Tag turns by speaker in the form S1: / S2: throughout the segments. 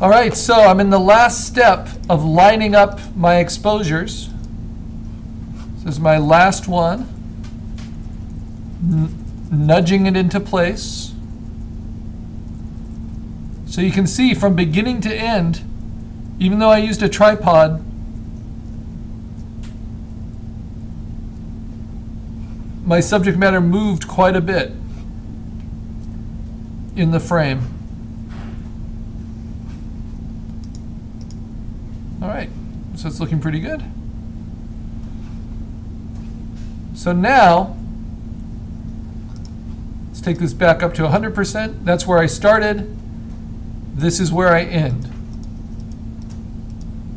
S1: All right, so I'm in the last step of lining up my exposures. This is my last one. N- nudging it into place. So you can see from beginning to end, even though I used a tripod, my subject matter moved quite a bit in the frame. All right, so it's looking pretty good. So now, let's take this back up to 100%. That's where I started. This is where I end.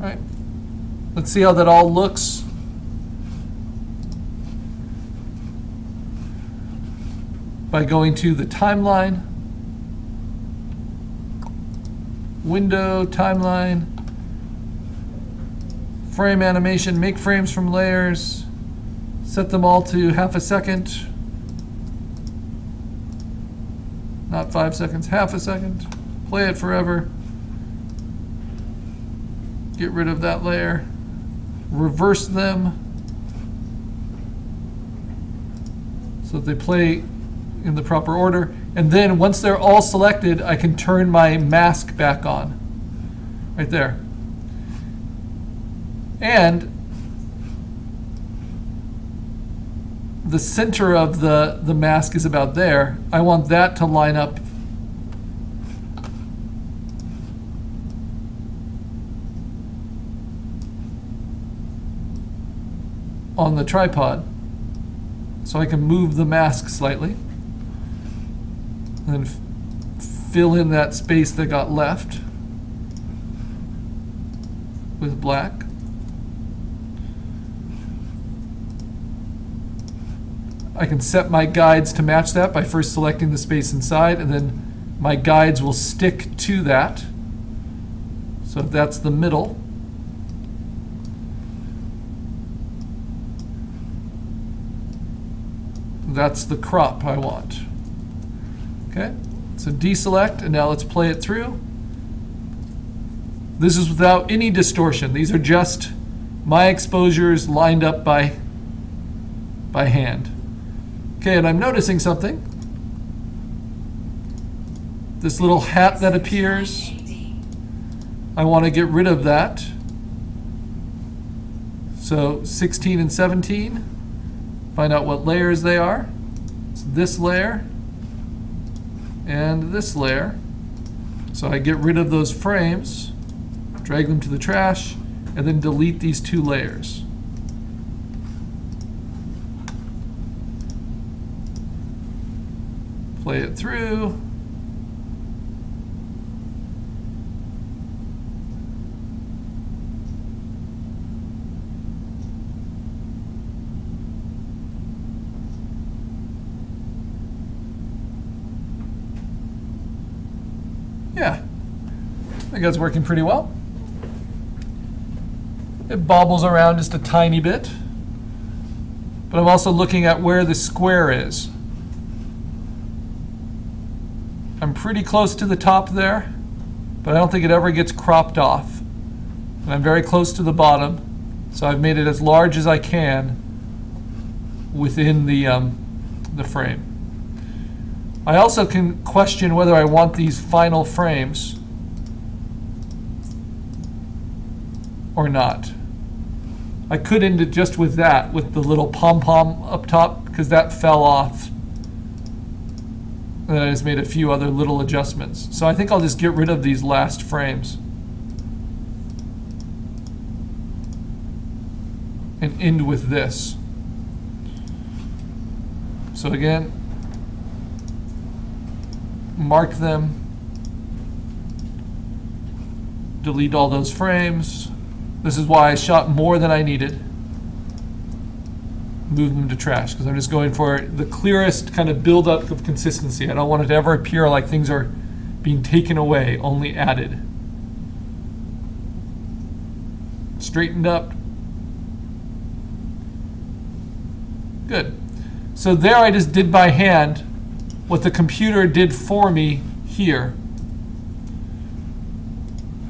S1: All right, let's see how that all looks. By going to the timeline, window, timeline, frame animation, make frames from layers, set them all to half a second, not five seconds, half a second, play it forever, get rid of that layer, reverse them. So that they play in the proper order, and then once they're all selected, I can turn my mask back on, right there. And the center of the, the mask is about there. I want that to line up on the tripod. So I can move the mask slightly. And fill in that space that got left with black. I can set my guides to match that by first selecting the space inside and then my guides will stick to that. So if that's the middle, that's the crop I want. Okay, so deselect and now let's play it through. This is without any distortion. These are just my exposures lined up by, by hand. Okay, and I'm noticing something. This little hat that appears, I want to get rid of that. So 16 and 17, find out what layers they are. It's this layer and this layer. So I get rid of those frames, drag them to the trash, and then delete these two layers. Play it through. Yeah, I think that's working pretty well. It bobbles around just a tiny bit, but I'm also looking at where the square is. I'm pretty close to the top there, but I don't think it ever gets cropped off. And I'm very close to the bottom, so I've made it as large as I can within the, um, the frame. I also can question whether I want these final frames or not. I could end it just with that, with the little pom-pom up top, because that fell off and I just made a few other little adjustments. So I think I'll just get rid of these last frames. And end with this. So again, mark them, delete all those frames. This is why I shot more than I needed move them to trash because I'm just going for the clearest kind of buildup of consistency. I don't want it to ever appear like things are being taken away, only added. Straightened up. Good. So there I just did by hand what the computer did for me here.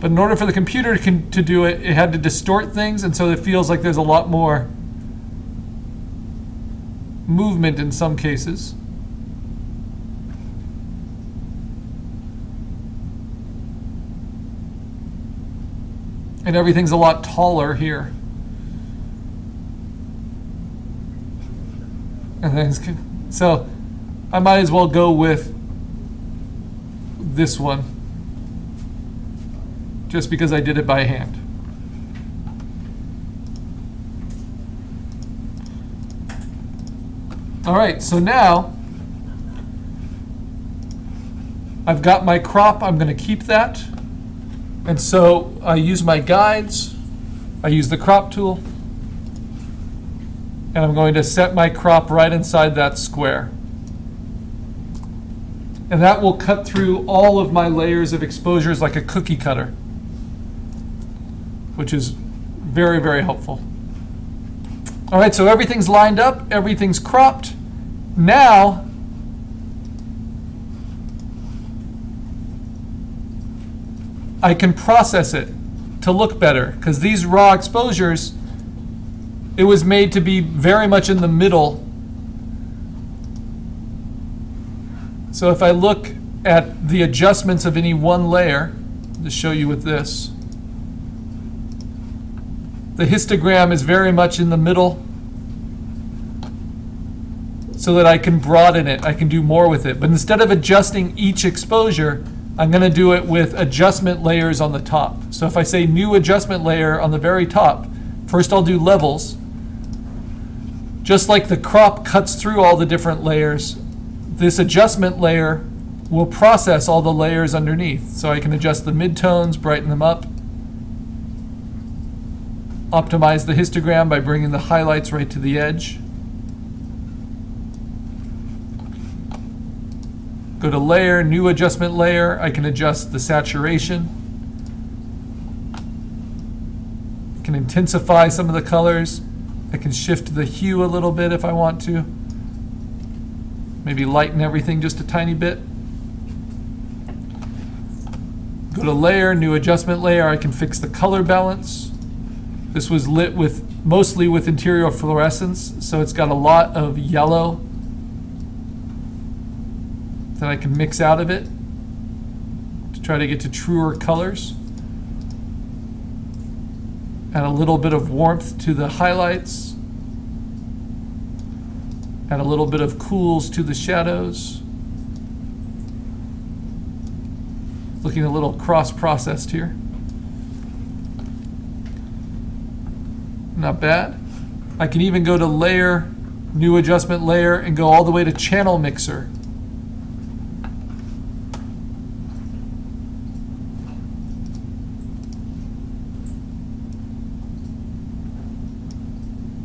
S1: But in order for the computer to, to do it, it had to distort things, and so it feels like there's a lot more movement in some cases. And everything's a lot taller here. And things, so I might as well go with this one just because I did it by hand. All right, so now I've got my crop, I'm going to keep that. And so I use my guides, I use the crop tool, and I'm going to set my crop right inside that square. And that will cut through all of my layers of exposures like a cookie cutter, which is very, very helpful. All right, so everything's lined up, everything's cropped. Now, I can process it to look better because these raw exposures, it was made to be very much in the middle. So if I look at the adjustments of any one layer, to show you with this, the histogram is very much in the middle so that I can broaden it, I can do more with it. But instead of adjusting each exposure, I'm going to do it with adjustment layers on the top. So if I say new adjustment layer on the very top, first I'll do levels. Just like the crop cuts through all the different layers, this adjustment layer will process all the layers underneath. So I can adjust the midtones, brighten them up, optimize the histogram by bringing the highlights right to the edge. Go to layer, new adjustment layer. I can adjust the saturation. I can intensify some of the colors. I can shift the hue a little bit if I want to. Maybe lighten everything just a tiny bit. Go to layer, new adjustment layer. I can fix the color balance. This was lit with mostly with interior fluorescence, so it's got a lot of yellow that I can mix out of it to try to get to truer colors. Add a little bit of warmth to the highlights. Add a little bit of cools to the shadows. Looking a little cross-processed here. Not bad. I can even go to layer, new adjustment layer, and go all the way to channel mixer.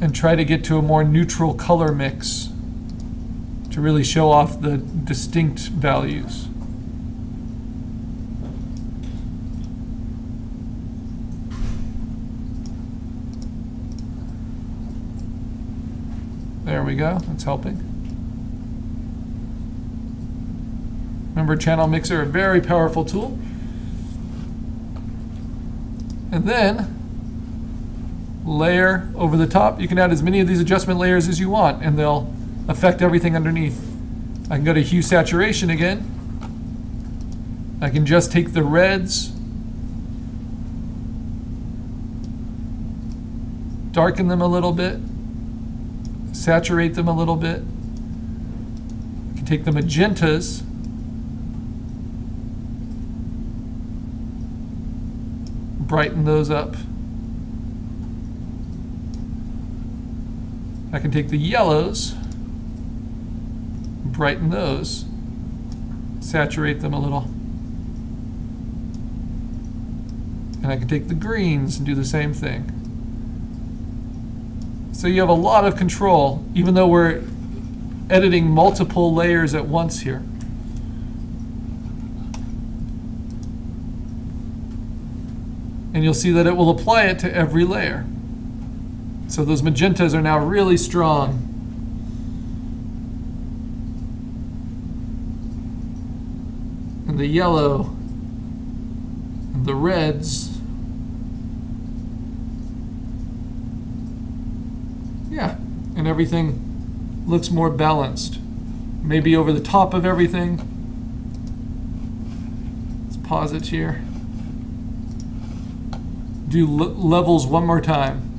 S1: and try to get to a more neutral color mix to really show off the distinct values. There we go, that's helping. Remember Channel Mixer, a very powerful tool. And then layer over the top. You can add as many of these adjustment layers as you want and they'll affect everything underneath. I can go to hue saturation again. I can just take the reds, darken them a little bit, saturate them a little bit. I can take the magentas, brighten those up. I can take the yellows, brighten those, saturate them a little. And I can take the greens and do the same thing. So you have a lot of control, even though we're editing multiple layers at once here. And you'll see that it will apply it to every layer. So those magentas are now really strong. And the yellow and the reds. Yeah, and everything looks more balanced. Maybe over the top of everything. Let's pause it here. Do levels one more time.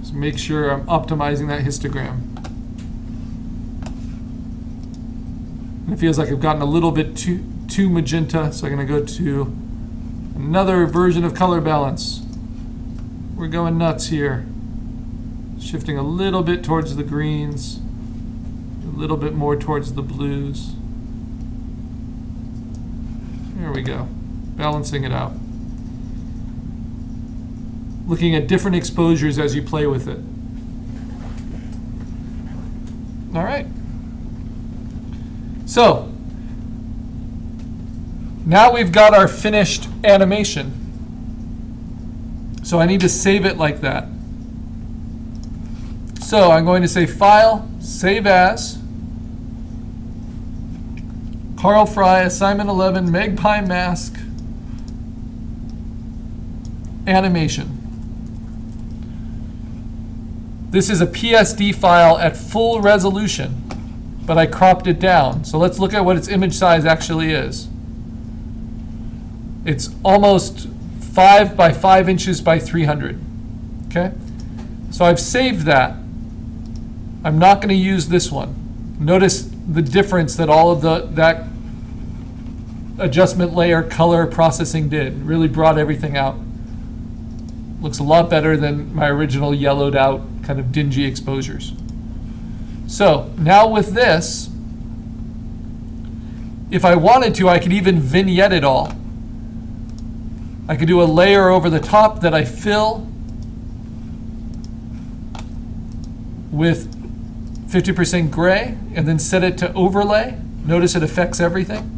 S1: Just make sure I'm optimizing that histogram. And it feels like I've gotten a little bit too, too magenta, so I'm going to go to another version of color balance. We're going nuts here. Shifting a little bit towards the greens, a little bit more towards the blues. There we go, balancing it out looking at different exposures as you play with it. All right. So, now we've got our finished animation. So I need to save it like that. So I'm going to say File, Save As, Carl Fry, Assignment 11, Magpie Mask, Animation. This is a PSD file at full resolution, but I cropped it down. So let's look at what its image size actually is. It's almost 5 by 5 inches by 300. Okay? So I've saved that. I'm not going to use this one. Notice the difference that all of the that adjustment layer color processing did. Really brought everything out. Looks a lot better than my original yellowed out kind of dingy exposures. So now with this, if I wanted to, I could even vignette it all. I could do a layer over the top that I fill with 50% gray and then set it to overlay. Notice it affects everything.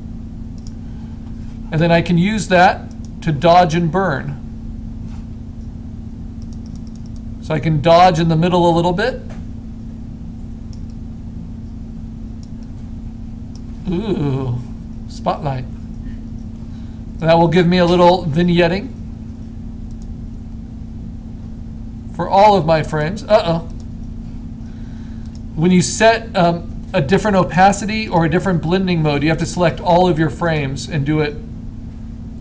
S1: And then I can use that to dodge and burn. So I can dodge in the middle a little bit. Ooh, spotlight. That will give me a little vignetting for all of my frames. Uh-oh. When you set um, a different opacity or a different blending mode, you have to select all of your frames and do it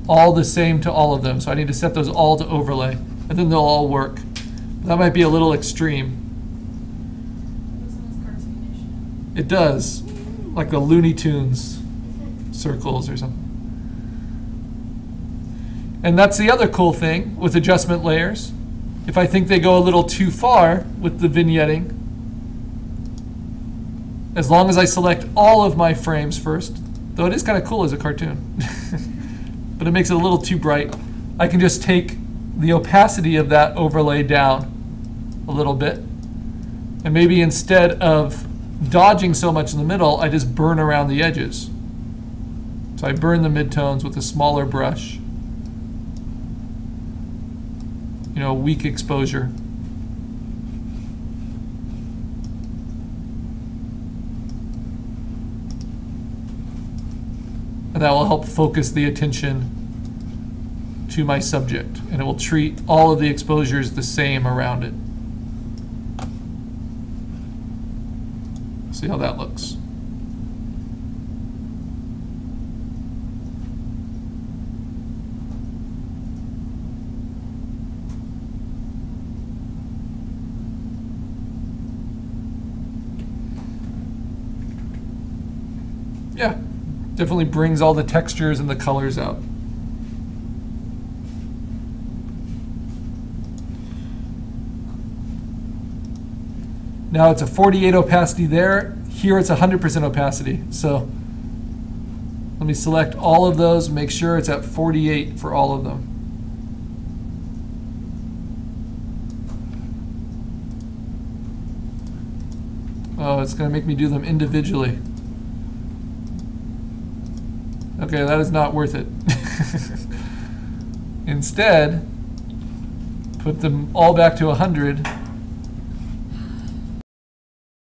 S1: all the same to all of them. So I need to set those all to overlay, and then they'll all work. That might be a little extreme. It does. Like the Looney Tunes circles or something. And that's the other cool thing with adjustment layers. If I think they go a little too far with the vignetting, as long as I select all of my frames first, though it is kind of cool as a cartoon, but it makes it a little too bright, I can just take the opacity of that overlay down a little bit. And maybe instead of dodging so much in the middle, I just burn around the edges. So I burn the midtones with a smaller brush. You know, weak exposure. And that will help focus the attention to my subject. And it will treat all of the exposures the same around it. See how that looks. Yeah, definitely brings all the textures and the colors out. Now it's a 48 opacity there. Here it's 100% opacity. So let me select all of those, make sure it's at 48 for all of them. Oh, it's going to make me do them individually. Okay, that is not worth it. Instead, put them all back to 100